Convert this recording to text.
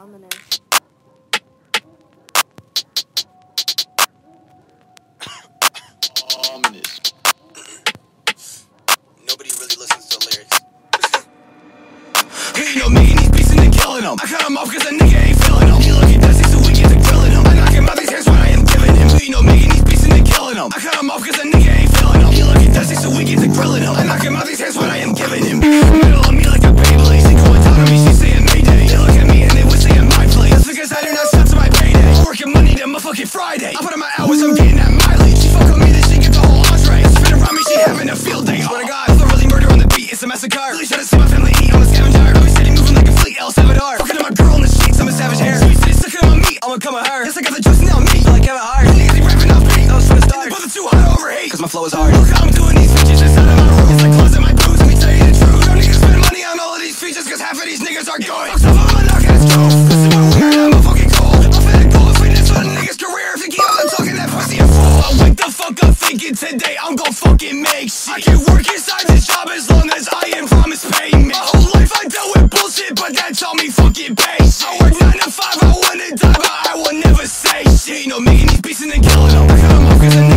ominous. Ominous. Nobody really listens to lyrics. He know me and he's beasting and killing him. I cut him off cause a nigga Monday motherfucking Friday. I put in my hours, I'm getting that mileage. She fuck with me, then she get the whole entree. Spin around me, she having a field day. Swear to God, thoroughly murder on the beat. It's a massacre. Really try to see my family eat on a scavenger. Really steady moving like a fleet, El Salvador. Fucking to my girl in the sheets, I'm a savage hair. Sweet city, sucking on my meat, I'ma come at her. Yes, I got the juice now, me, like Kevin Hart. Really easy rapping off beat, I'm to start. But the too hot to overheat, cause my flow is hard. Look how I'm doing these features inside of my room. It's like closing my thinking today I'm gon' fucking make shit. I can work inside this job as long as I am promised payment. My whole life I dealt with bullshit, but that's all me fucking patience. I work 9 to 5, I wanna die, but I will never say shit. Ain't no making these beats and then killing them, I'm cause I